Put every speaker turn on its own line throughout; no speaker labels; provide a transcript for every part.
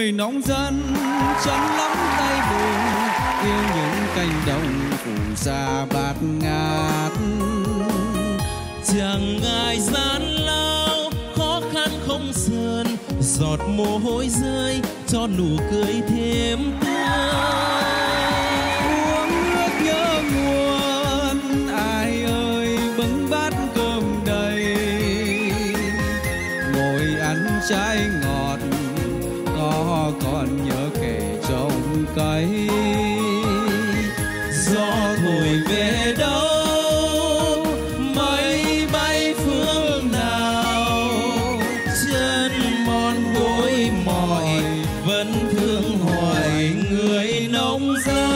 người nông dân, chân lắm tay buồn yêu những cánh đồng phù sa bát ngát.
Chẳng ngại gian lao, khó khăn không sơn giọt mồ hôi rơi cho nụ cười thêm tươi.
Uống nước nhớ nguồn, ai ơi, bưng bát cơm đầy. Ngồi ăn trái ngọt có còn nhớ kể trồng cây
gió thổi về đâu, mây bay phương nào? Chân mòn gối mỏi vẫn thương hỏi người nông dân.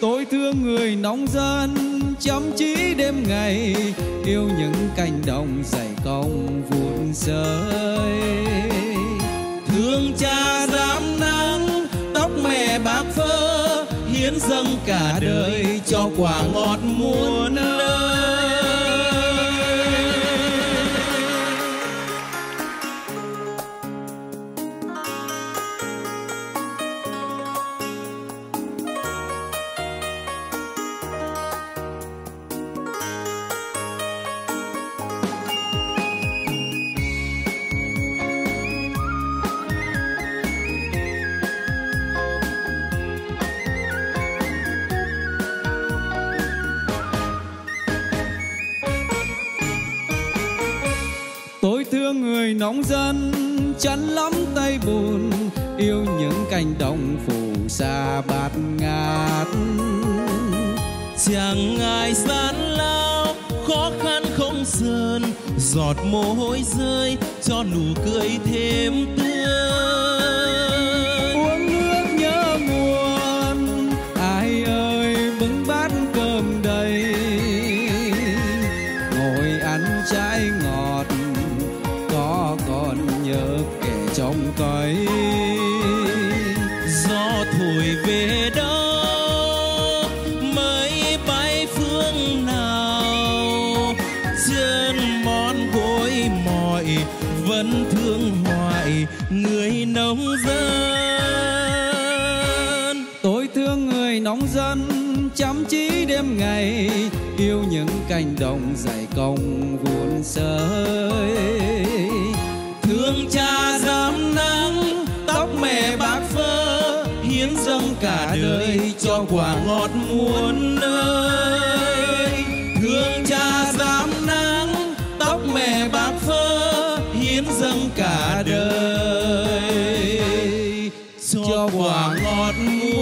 Tôi thương người nông dân, chăm chỉ đêm ngày, yêu những cánh đồng dày công vun rơi
hiến dâng cả đời cho quả ngọt muôn nơi.
Tôi thương người nông dân chắn lắm tay buồn, yêu những cánh đồng phù sa bát ngát.
Chẳng ai gian lao, khó khăn không sơn giọt mồ hôi rơi cho nụ cười thêm tươi.
Uống nước nhớ nguồn, ai ơi, bưng bát cơm đầy. Ngồi ăn trái ngọt còn nhớ kẻ trong cõi
gió thổi về đâu mấy bay phương nào trên món gối mỏi vẫn thương hoài người nông dân.
Tôi thương người nông dân, chăm chỉ đêm ngày, yêu những cánh đồng dày công vun sới
Thương cha dám nắng, Tóc mẹ bạc phơ, Hiến dâng cả đời Cho quả ngọt muôn nơi. Thương cha dám nắng, Tóc mẹ bạc phơ, Hiến dâng cả đời Cho quả ngọt muôn